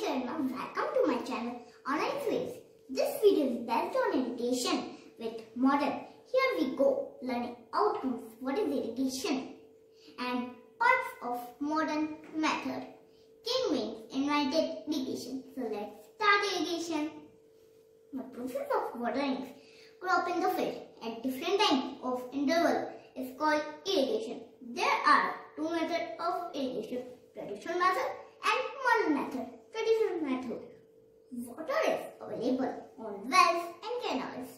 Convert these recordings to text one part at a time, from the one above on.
Sharma. Welcome to my channel Anay's Waves. This video is based on irrigation with model. Here we go learning outcomes, what is irrigation and parts of modern method. King means invited irrigation. So let's start irrigation. The process of watering crop in the field at different time of interval is called irrigation. There are two methods of irrigation, traditional method and modern method. Traditional method. Water is available on wells and canals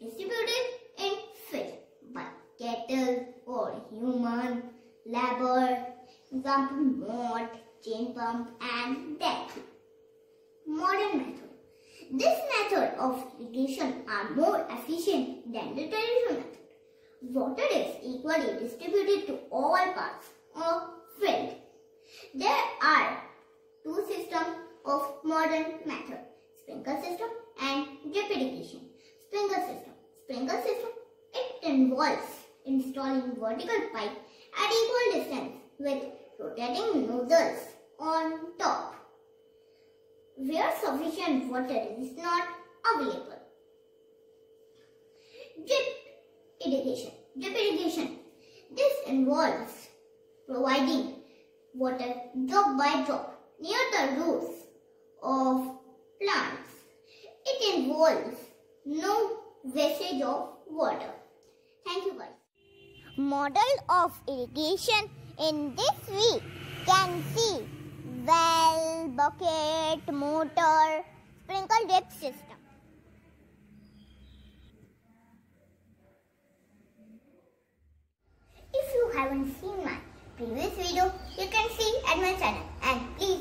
distributed in field by cattle or human labor. Example moat, chain pump and deck. Modern method. This method of irrigation are more efficient than the traditional method. Water is equally distributed to all parts of modern method, sprinkler system and drip irrigation. Sprinkler system. Sprinkler system, it involves installing vertical pipe at equal distance with rotating nozzles on top where sufficient water is not available. Drip irrigation. Drip irrigation. This involves providing water drop by drop near the roots of plants. It involves no wastage of water. Thank you guys. Model of irrigation in this we can see well, bucket, motor, sprinkle drip system. If you haven't seen my previous video, you can see at my channel. And please